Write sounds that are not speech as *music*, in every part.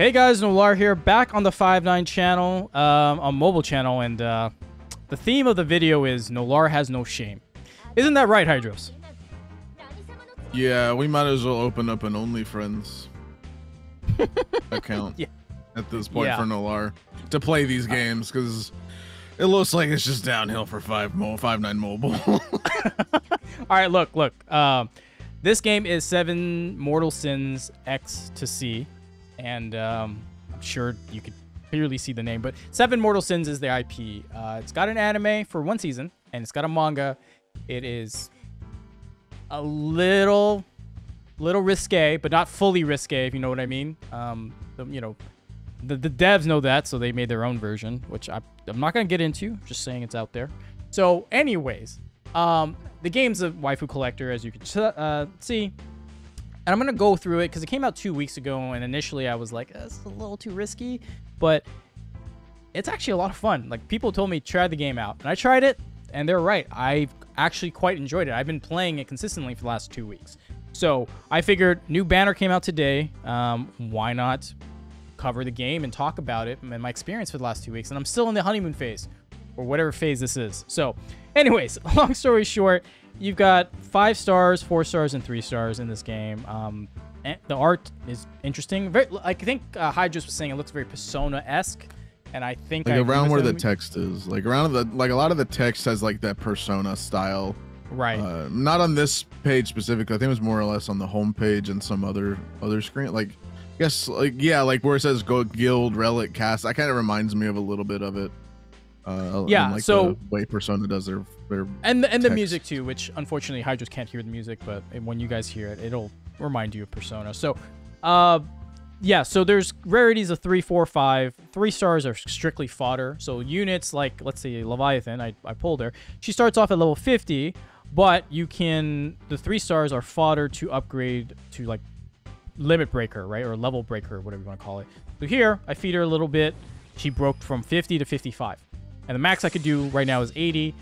Hey guys, Nolar here, back on the 5-9 channel, um, on mobile channel, and uh, the theme of the video is Nolar has no shame. Isn't that right, Hydros? Yeah, we might as well open up an OnlyFriends *laughs* account Yeah. at this point Yeah. for Nolar to play these games because it looks like it's just downhill for five mo five nine mobile. *laughs* *laughs* All right, look, look. Um, this game is Seven Mortal Sins X-Tasy, and um, I'm sure you could clearly see the name, but Seven Mortal Sins is the IP. Uh, it's got an anime for one season, and it's got a manga. It is a little, little risque, but not fully risque, if you know what I mean. Um, the, you know, the, the devs know that, so they made their own version, which I, I'm not gonna get into. Just saying it's out there. So, anyways, um, the game's a waifu collector, as you can uh, see. And I'm going to go through it because it came out two weeks ago. And initially I was like, "It's a little too risky. But it's actually a lot of fun. Like, people told me, try the game out. And I tried it, and they're right. I've actually quite enjoyed it. I've been playing it consistently for the last two weeks. So I figured, new banner came out today. Um, why not cover the game and talk about it and my experience for the last two weeks? And I'm still in the honeymoon phase or whatever phase this is. So, anyways, *laughs* long story short, you've got five stars, four stars, and three stars in this game. Um, the art is interesting. Very, I think uh, Hydros was saying, it looks very Persona-esque, and I think like I around where the text is, like around the like a lot of the text has like that persona style. right. Uh, not on this page specifically. I think it was more or less on the home page and some other other screen. Like, yes, like yeah, like where it says "Go Guild Relic Cast." That kind of reminds me of a little bit of it. Uh, Yeah, like so- the way Persona does their their and the, and the music too, which unfortunately Hydros can't hear the music, but when you guys hear it, it'll remind you of Persona. So, uh, yeah. So there's rarities of three, four, five. Three stars are strictly fodder. So units like let's say Leviathan, I I pulled her. She starts off at level 50, but you can the three stars are fodder to upgrade to like limit breaker, right, or level breaker, whatever you want to call it. So here I feed her a little bit. She broke from 50 to 55, and the max I could do right now is 80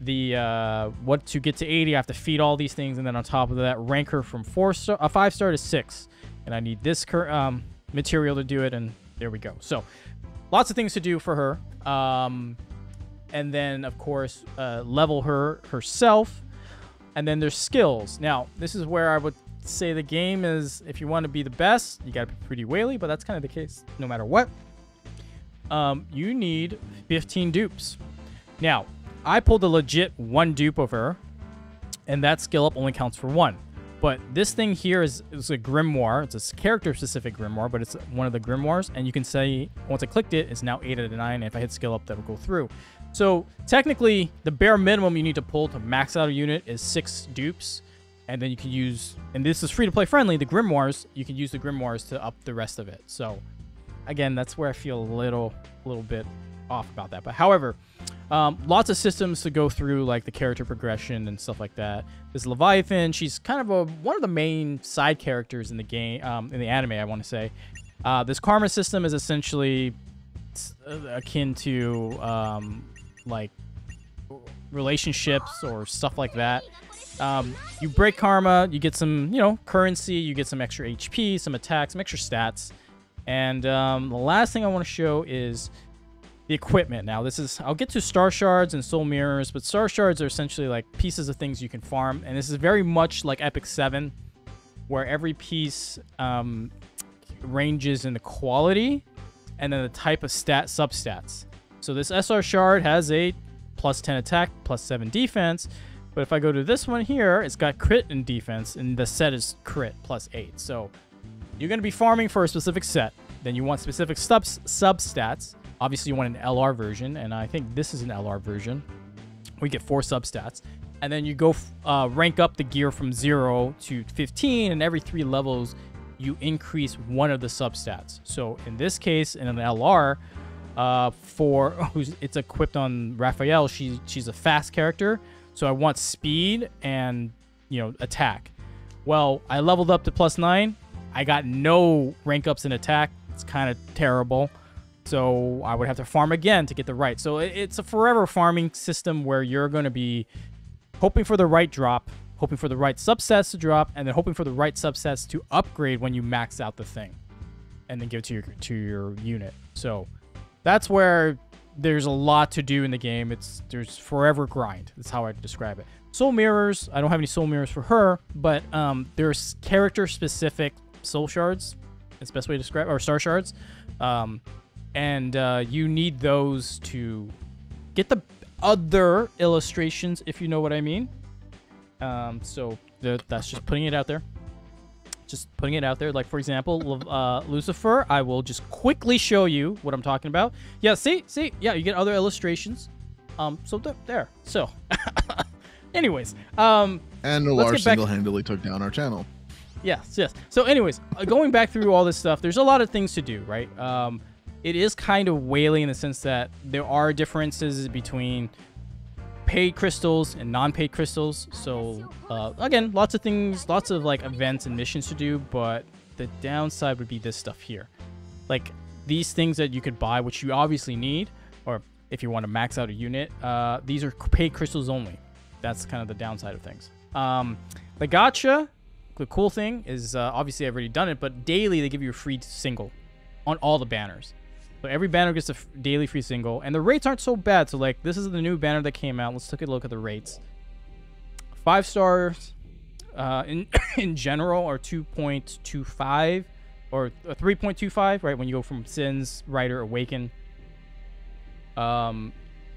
the uh what to get to 80 i have to feed all these things. And then on top of that rank her from four star a five star to six. And i need this um material to do it. And there we go. So lots of things to do for her. Um and then of course uh, level her herself. And then there's skills. Now this is where i would say the game is if you want to be the best you got to be pretty whaley but that's kind of the case no matter what um you need 15 dupes now I pulled a legit one dupe of her, and that skill up only counts for one. But this thing here is, is a grimoire. It's a character specific grimoire, but it's one of the grimoires. And you can say, once I clicked it, it's now 8 out of 9. And if I hit skill up, that'll go through. So technically, the bare minimum you need to pull to max out a unit is 6 dupes. And then you can use, and this is free to play friendly, the grimoires, you can use the grimoires to up the rest of it. So again, that's where I feel a little, little bit off about that. But however, um, lots of systems to go through, like the character progression and stuff like that. This Leviathan, she's kind of a one of the main side characters in the game, um, in the anime, I want to say. Uh, this karma system is essentially uh, akin to um, like relationships or stuff like that. Um, you break karma, you get some, you know, currency, you get some extra HP, some attacks, some extra stats. And um, the last thing I want to show is the equipment. Now, this is, I'll get to star shards and soul mirrors, but star shards are essentially like pieces of things you can farm. And this is very much like Epic 7, where every piece um, ranges in the quality and then the type of stat substats. So this SR shard has a plus 10 attack, plus 7 defense. But if I go to this one here, it's got crit and defense, and the set is crit plus 8. So you're going to be farming for a specific set. Then you want specific subs substats. Obviously, you want an LR version, and I think this is an LR version. We get four substats. And then you go uh, rank up the gear from 0 to 15, and every three levels, you increase one of the substats. So in this case, in an LR, uh, for *laughs* who's it's equipped on Raphael, she, she's a fast character. So I want speed and, you know, attack. Well, I leveled up to plus 9. I got no rank ups in attack. It's kind of terrible. So I would have to farm again to get the right. So it's a forever farming system where you're going to be hoping for the right drop, hoping for the right subsets to drop, and then hoping for the right subsets to upgrade when you max out the thing. and then give it to your to your unit. So that's where there's a lot to do in the game. It's there's forever grind. That's how I describe it. Soul mirrors. I don't have any soul mirrors for her, but um, there's character specific soul shards. It's the best way to describe or star shards, um, and uh, you need those to get the other illustrations, if you know what I mean. Um, so the, that's just putting it out there. Just putting it out there. Like for example, uh, Lucifer. I will just quickly show you what I'm talking about. Yeah, see, see, yeah, you get other illustrations. Um, so th- there. So, *laughs* anyways, um, and Nolar single-handedly took down our channel. Yes, yes. So, anyways, uh, going back through all this stuff, there's a lot of things to do, right? Um, it is kind of whaley in the sense that there are differences between paid crystals and non-paid crystals. So uh, again, lots of things, lots of like events and missions to do, but the downside would be this stuff here. Like these things that you could buy, which you obviously need, or if you want to max out a unit, uh, these are paid crystals only. That's kind of the downside of things. Um, the gacha, the cool thing is uh, obviously I've already done it, but daily they give you a free single on all the banners. So every banner gets a daily free single, and the rates aren't so bad. So like this is the new banner that came out. Let's take a look at the rates. Five stars uh, in *coughs* in general are 2.25 or 3.25, right? When you go from Sins, Rider, Awaken. Um,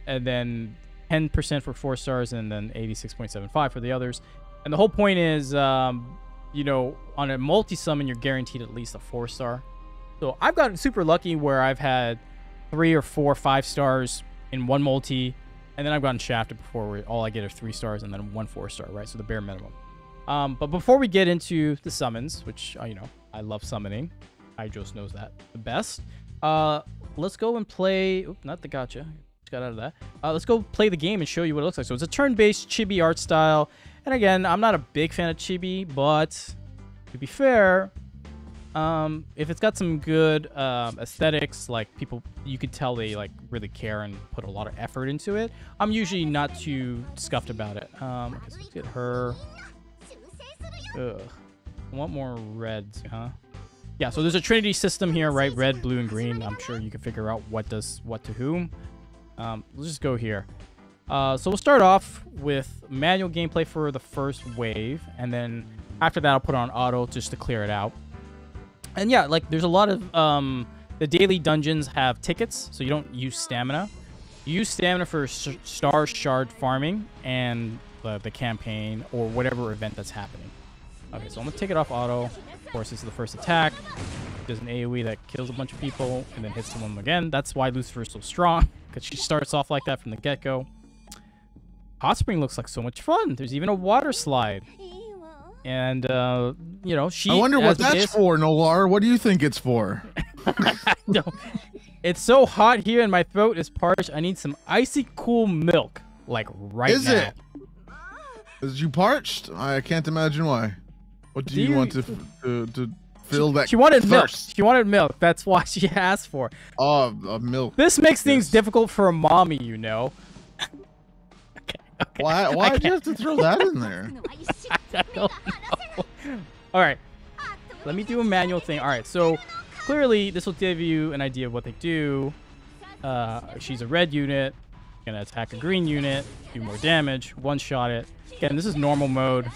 and then 10% for four stars, and then 86.75 for the others. And the whole point is, um, you know, on a multi summon, you're guaranteed at least a four star. So I've gotten super lucky where I've had three or four five stars in one multi, and then I've gotten shafted before where all I get are three stars and then one four star, right? So the bare minimum. Um, but before we get into the summons, which uh, you know I love summoning, Hydros knows that the best. Uh, let's go and play. Not the gacha. Got out of that. Uh, let's go play the game and show you what it looks like. So it's a turn-based chibi art style. And again, I'm not a big fan of chibi, but to be fair, um, if it's got some good um, aesthetics, like people, you could tell they like really care and put a lot of effort into it. I'm usually not too scuffed about it. Um, okay, so let's get her. Ugh. I want more reds, huh? Yeah, so there's a trinity system here, right? Red, blue, and green. I'm sure you can figure out what does what to whom. Um, let's just go here. Uh, so we'll start off with manual gameplay for the first wave, and then after that I'll put on auto just to clear it out and yeah, like there's a lot of um, the daily dungeons have tickets, so you don't use stamina. You use stamina for star shard farming and the, the campaign or whatever event that's happening. Okay, so I'm gonna take it off auto. Of course, this is the first attack. There's an AoE that kills a bunch of people and then hits someone again. That's why Lucifer is so strong, *laughs* because she starts off like that from the get-go. Hot Spring looks like so much fun. There's even a water slide. And, uh, you know, she. I wonder what that's is, for, Noir. What do you think it's for? *laughs* no. It's so hot here and my throat is parched. I need some icy cool milk, like right is now. Is it? Is you parched? I can't imagine why. What do, do you, you, want to to, to fill she, that? She wanted thirst? milk. She wanted milk. That's why *laughs* she asked for. Oh, uh, milk. This makes yes. things difficult for a mommy, you know. Okay. Why? *laughs* Why did you have to throw that in there? *laughs* I don't know. *laughs* All right. Let me do a manual thing. All right. So clearly, this will give you an idea of what they do. Uh, she's a red unit. Gonna attack a green unit, do more damage, one shot it. Again, this is normal mode.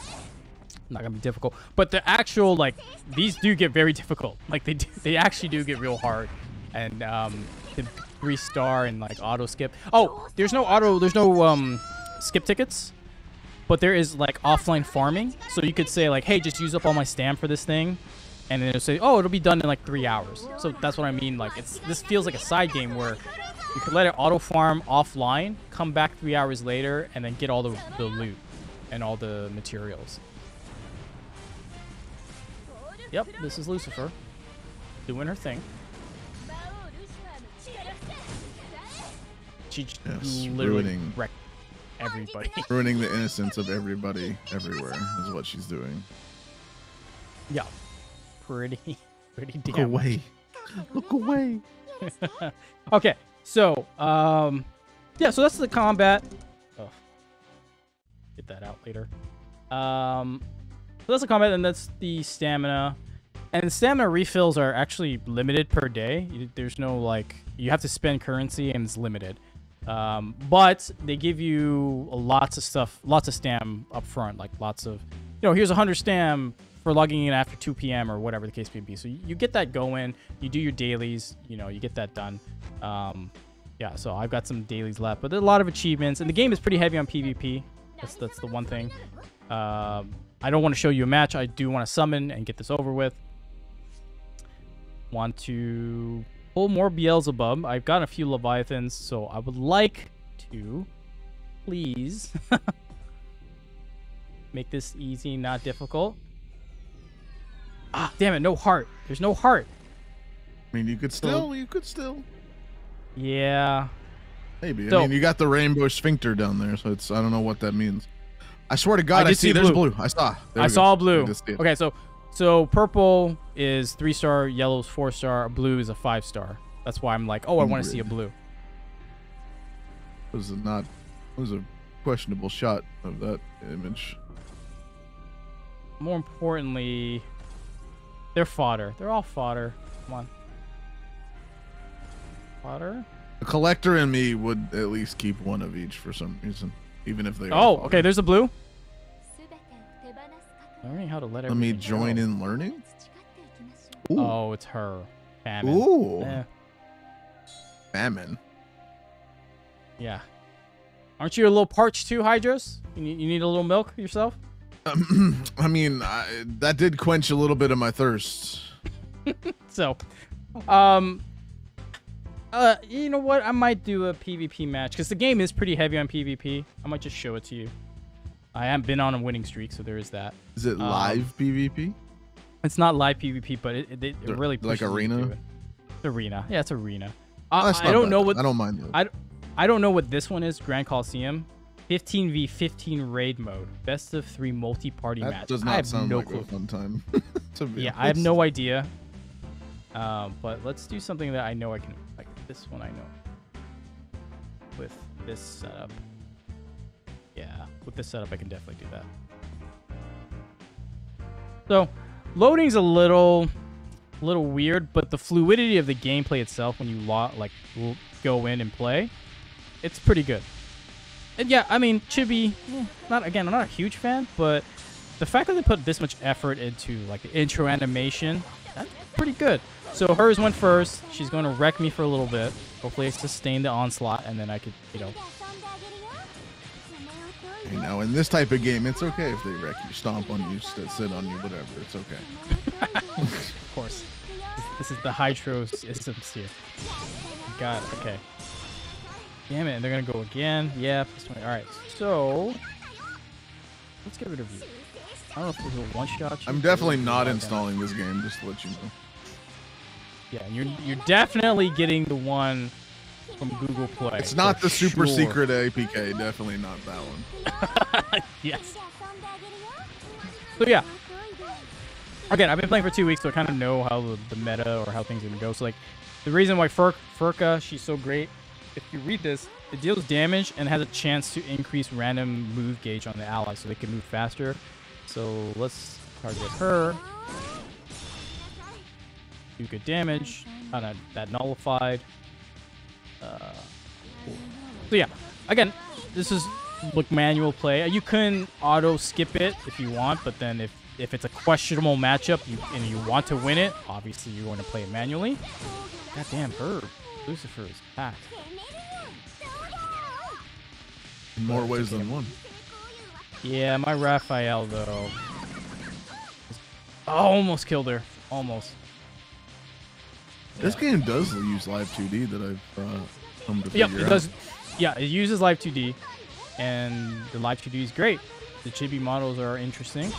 Not gonna be difficult, but the actual like these do get very difficult. Like they do, they actually do get real hard, and um, the three star and like auto skip. Oh, there's no auto. There's no um skip tickets, but there is like offline farming. So you could say like, hey, just use up all my stam for this thing, and then it'll say, oh, it'll be done in like three hours. So that's what I mean. Like it's this feels like a side game where you could let it auto farm offline, come back three hours later, and then get all the, the loot and all the materials. Yep, this is Lucifer doing her thing. She yes, literally ruining. wrecked everybody. Ruining the innocence of everybody everywhere is what she's doing. Yeah. Pretty, *laughs* pretty damn. Look away. Look *laughs* away. okay, so, um, yeah, so that's the combat. Oh, get that out later. Um, so that's the combat, and that's the stamina. and stamina refills are actually limited per day. There's no like you have to spend currency and it's limited. Um, but they give you lots of stuff, lots of stam up front, like lots of, you know, here's 100 stam for logging in after 2 p.m. or whatever the case may be. So you, get that going, you do your dailies, you know, you get that done. Um, yeah, so I've got some dailies left, but there's a lot of achievements, and the game is pretty heavy on PvP. That's that's the one thing. Um, I don't want to show you a match. I do want to summon and get this over with. Want to pull more Beelzebub. I've got a few Leviathans, so I would like to, please, *laughs* make this easy, not difficult. Ah, damn it, no heart. There's no heart. I mean, you could still, still you could still, Yeah. maybe. So- I mean, you got the rainbow sphincter down there, so it's I don't know what that means. I swear to God, I, did see. see There's blue. blue. I saw. There I saw go. blue. I just see it. Okay, so so purple is three star, yellow is four star, blue is a five star. That's why I'm like, oh, I want to see a blue. It was a not. It was a questionable shot of that image. More importantly, they're fodder. They're all fodder. Come on. Fodder? The collector and me would at least keep one of each for some reason, even if they. Oh, okay, there's a blue. Learning how to let, let me join go. in learning. Ooh. Oh, it's her. Famine. Ooh. Eh. Famine. Yeah. Aren't you a little parched too, Hydros? You need, you need a little milk yourself? Um, *clears throat* I mean, I, that did quench a little bit of my thirst. *laughs* so, um, uh, you know what? I might do a PvP match because the game is pretty heavy on PvP. I might just show it to you. I haven't been on a winning streak, so there is that. Is it live PvP? It's not live PvP, but it, it, it really like arena? it. Arena. Yeah, it's arena. Oh, Uh, that's I don't bad. know what I don't mind. those. I, I don't know what this one is. Grand Coliseum, 15 v 15 raid mode, best of three multi-party that match. does I not have sound no like clue. a fun time. *laughs* to be Yeah, I have no idea. Um, but let's do something that I know I can. Like this one, I know. With this setup. Yeah, with this setup, I can definitely do that. So, loading's a little, a little weird, but the fluidity of the gameplay itself when you like go in and play, it's pretty good. And yeah, I mean, Chibi, eh, not again, I'm not a huge fan, but the fact that they put this much effort into like the intro animation, that's pretty good. So hers went first. She's going to wreck me for a little bit. Hopefully, I sustain the onslaught, and then I could, you know, You know, in this type of game, it's okay if they wreck you, stomp on you, sit, on you, whatever. It's okay. *laughs* of course, this is the Hydro systems here. Got it. Okay. Damn it, and they're gonna go again. Yeah, plus 20. All right, so let's get rid of you. I don't know if this is a one shot. I'm definitely not installing this game, just to let you know. Yeah, you're you're definitely getting the one from Google Play. It's not the super sure. secret APK, definitely not that one. *laughs* yes. So yeah. Again, I've been playing for two weeks, so I kind of know how the, meta or how things are gonna go. So like, the reason why Fur Furka she's so great, if you read this, it deals damage and has a chance to increase random move gauge on the ally, so they can move faster. So let's target her. Do good damage. Kind of that nullified. Uh, cool. So yeah, again, this is look manual play. You can auto skip it if you want, but then if if it's a questionable matchup you, and you want to win it, obviously you're going to play it manually. God damn, her Lucifer is packed. In more ways than one. Yeah, my Raphael though. Almost killed her. Almost. This game does use Live 2D that I've uh, come to Yep, figure it out. does. Yeah, it uses Live 2D, and the Live 2D is great. The chibi models are interesting.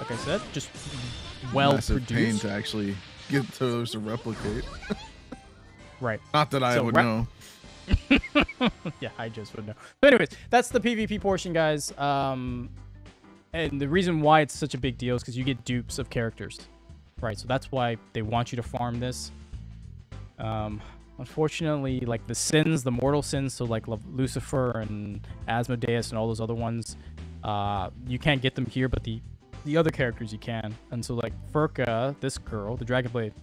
Like I said, just well Massive pain to actually get those to replicate. *laughs* Right. Not that I So would know. *laughs* yeah, I just would know. But anyways, that's the PvP portion, guys. Um, and the reason why it's such a big deal is because you get dupes of characters, right? So that's why they want you to farm this. Um, unfortunately, like the sins, the mortal sins, so like Lucifer and Asmodeus and all those other ones, uh, you can't get them here. But the the other characters you can. And so like Furka, this girl, the Dragon Blade.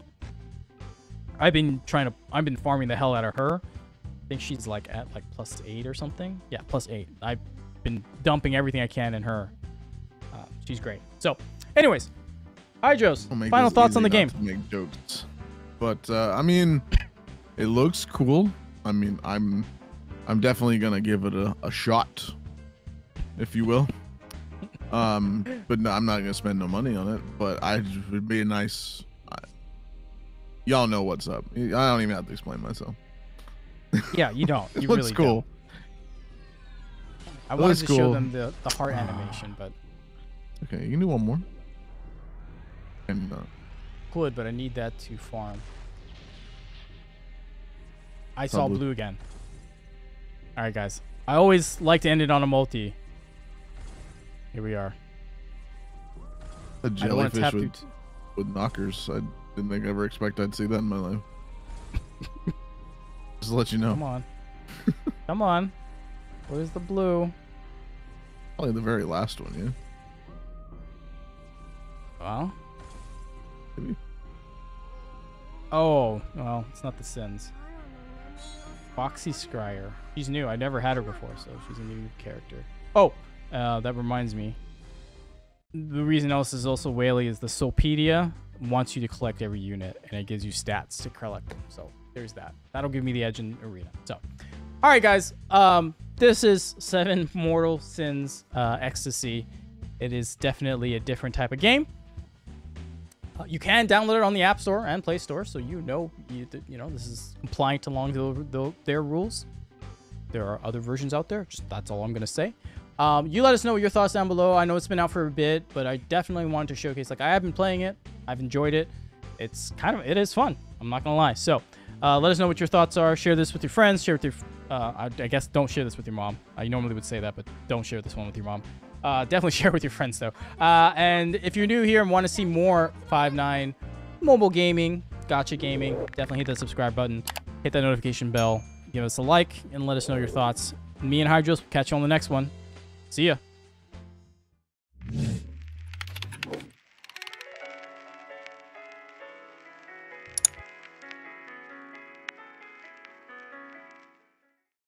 I've been trying to I've been farming the hell out of her. I think she's like at like plus eight or something. Yeah, plus eight. I've been dumping everything I can in her. Uh, she's great. So, anyways, Hydros, final thoughts on the game. Make jokes, but uh, I mean, it looks cool. I mean, I'm, I'm definitely gonna give it a, a shot, if you will. Um, but no, I'm not gonna spend no money on it. But I would be a nice. I, y'all know what's up. I don't even have to explain myself. *laughs* Yeah, you don't. *laughs* It You looks really cool. don't. I wanted to show them the, the heart animation, but Okay, you can do one more. And uh, Good, but I need that to farm. I Saw blue. blue again. All right, guys. I always like to end it on a multi. Here we are. a I don't want to jellyfish with. With knockers. I didn't think I ever expect I'd see that in my life. *laughs* Just to let you know. Come on. *laughs* Come on. Where's the blue? Probably the very last one, yeah. Well. Maybe. Oh, well, it's not the Sins. Foxy Scryer. She's new. I never had her before, so she's a new character. Oh, uh, that reminds me. The reason else is also Whaley is the Soulpedia wants you to collect every unit, and it gives you stats to collect them. So there's that. That'll give me the edge in arena. So, all right, guys. Um, this is Seven Mortal Sins uh, X-Tasy. It is definitely a different type of game. Uh, you can download it on the App Store and Play Store, so you know you, you know this is compliant along the, the, their rules. There are other versions out there. Just that's all I'm gonna say. Um, you let us know your thoughts down below. I know it's been out for a bit, but I definitely wanted to showcase. Like I have been playing it. I've enjoyed it. It's kind of it is fun. I'm not gonna lie. So uh, let us know what your thoughts are. Share this with your friends. Share with your. Uh, I, I guess don't share this with your mom. I normally would say that, but don't share this one with your mom. Uh, definitely *laughs* share with your friends though. Uh, and if you're new here and want to see more Five Nine mobile gaming, gacha gaming, definitely hit that subscribe button, hit that notification bell, give us a like, and let us know your thoughts. Me and Hydros catch you on the next one. See ya.